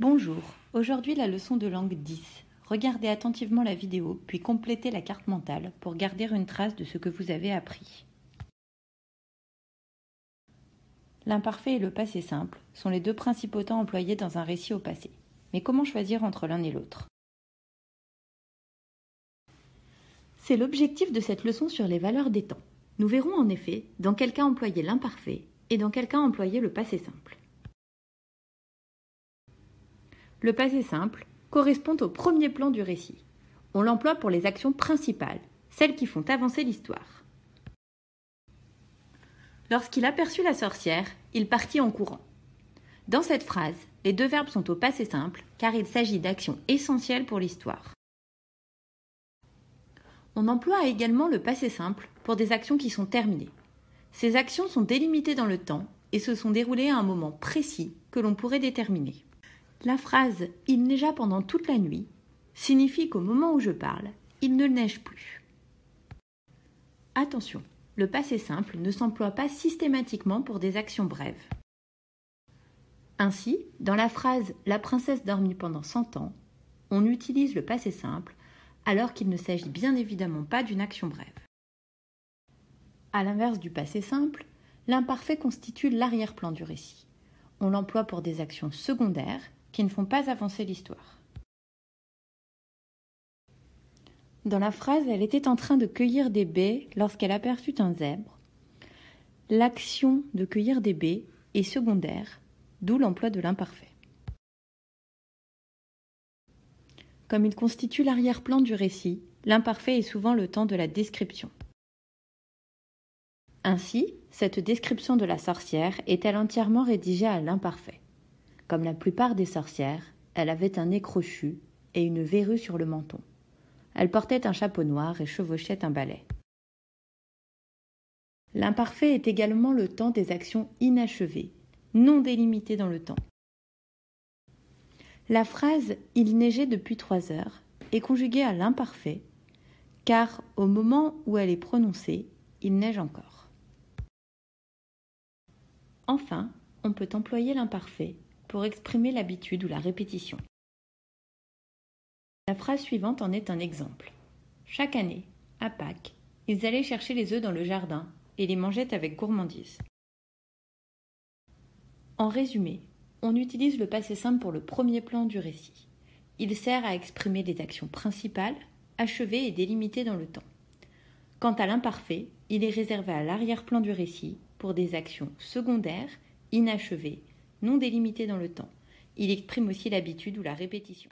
Bonjour, aujourd'hui la leçon de langue 10. Regardez attentivement la vidéo, puis complétez la carte mentale pour garder une trace de ce que vous avez appris. L'imparfait et le passé simple sont les deux principaux temps employés dans un récit au passé. Mais comment choisir entre l'un et l'autre? C'est l'objectif de cette leçon sur les valeurs des temps. Nous verrons en effet dans quel cas employer l'imparfait et dans quel cas employer le passé simple. Le passé simple correspond au premier plan du récit. On l'emploie pour les actions principales, celles qui font avancer l'histoire. Lorsqu'il aperçut la sorcière, il partit en courant. Dans cette phrase, les deux verbes sont au passé simple car il s'agit d'actions essentielles pour l'histoire. On emploie également le passé simple pour des actions qui sont terminées. Ces actions sont délimitées dans le temps et se sont déroulées à un moment précis que l'on pourrait déterminer. La phrase Il neigea pendant toute la nuit signifie qu'au moment où je parle, il ne neige plus. Attention, le passé simple ne s'emploie pas systématiquement pour des actions brèves. Ainsi, dans la phrase La princesse dormit pendant cent ans, on utilise le passé simple alors qu'il ne s'agit bien évidemment pas d'une action brève. À l'inverse du passé simple, l'imparfait constitue l'arrière-plan du récit. On l'emploie pour des actions secondaires qui ne font pas avancer l'histoire. Dans la phrase Elle était en train de cueillir des baies lorsqu'elle aperçut un zèbre, l'action de cueillir des baies est secondaire, d'où l'emploi de l'imparfait. Comme il constitue l'arrière-plan du récit, l'imparfait est souvent le temps de la description. Ainsi, cette description de la sorcière est-elle entièrement rédigée à l'imparfait. Comme la plupart des sorcières, elle avait un nez crochu et une verrue sur le menton. Elle portait un chapeau noir et chevauchait un balai. L'imparfait est également le temps des actions inachevées, non délimitées dans le temps. La phrase Il neigeait depuis trois heures est conjuguée à l'imparfait, car au moment où elle est prononcée, il neige encore. Enfin, on peut employer l'imparfait pour exprimer l'habitude ou la répétition. La phrase suivante en est un exemple. Chaque année, à Pâques, ils allaient chercher les œufs dans le jardin et les mangeaient avec gourmandise. En résumé, on utilise le passé simple pour le premier plan du récit. Il sert à exprimer les actions principales, achevées et délimitées dans le temps. Quant à l'imparfait, il est réservé à l'arrière-plan du récit pour des actions secondaires, inachevées non délimité dans le temps. Il exprime aussi l'habitude ou la répétition.